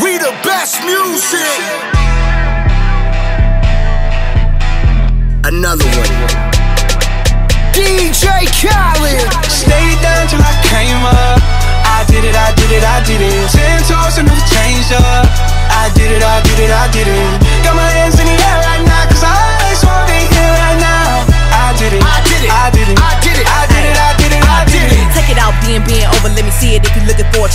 We the best music.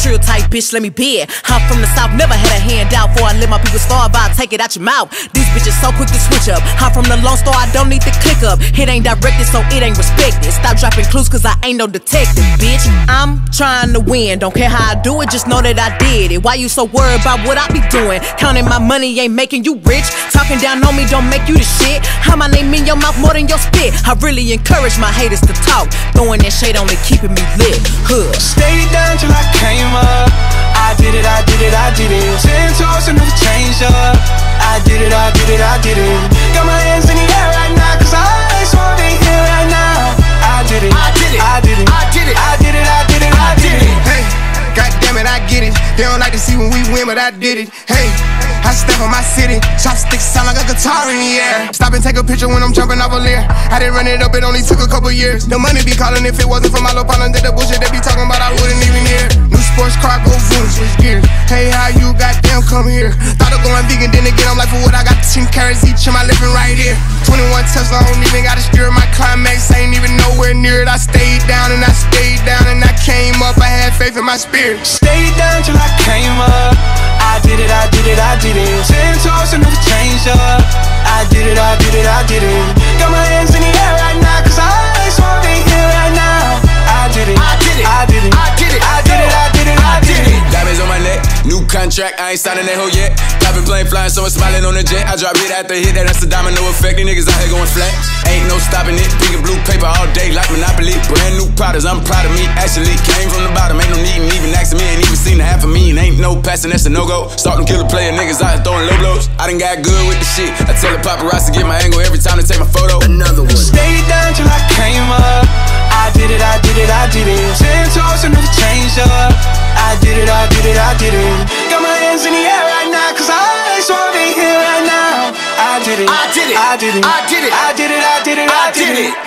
Trill type bitch, let me be it. I'm from the south, never had a handout. Before I let my people starve, I take it out your mouth. These bitches so quick to switch up. I'm from the Lone Star, I don't need to click up. It ain't directed, so it ain't respected. Stop dropping clues, cause I ain't no detective, bitch. I'm trying to win, don't care how I do it, just know that I did it. Why you so worried about what I be doing? Counting my money ain't making you rich. Talking down on me don't make you the shit. How my name in your mouth more than your spit. I really encourage my haters to talk. Throwing that shade on me, keeping me lit. Huh. Stay down till I came up. I did it, I did it, I did it. Ten toes and never changed up. I did it, I did it, I did it. Got my hands in the air right now, cause I just want to here right now. I did it, I did it. I did it, I did it. I did it, I did it, I did it. Hey, God damn it, I get it. They don't like to see when we win, but I did it. Hey, I step on my city. Chopsticks sound like a guitar in the air. Stop and take a picture when I'm jumping off a Lear. I didn't run it up, it only took a couple years. The money be calling if it wasn't for my little partner. Did the bullshit they be talking about, I wouldn't even hear. Vegan, then again, I'm like, for what I got 10 carats each in my living right here. 21 Tesla, I don't even gotta steer my climax. I ain't even nowhere near it. I stayed down and I stayed down and I came up. I had faith in my spirit. Stayed down till I came up. I did it, I did it, I did it. Ten toes and never changed up. I did it, I did it, I did it. New contract, I ain't signing that hoe yet. Poppin' plane flying, someone smiling on the jet. I drop hit after hit, that, that's the domino effect. These niggas out here going flat. Ain't no stopping it. Pink and blue paper all day like Monopoly. Brand new products, I'm proud of me. Actually, came from the bottom, ain't no needin' even asking me. Ain't even seen a half of me, and ain't no passing, that's a no go. Start them killer player niggas out here throwing low blows. I done got good with the shit. I tell the paparazzi get my angle every time they take my photo. Another one. Stayed down till I came up. I did it, I did it, I did it. Ten toes and never changed up. I did it, I did it, I did it. I did it, I did it. I did it, I did it. I did it, I did it, I I did did it. it.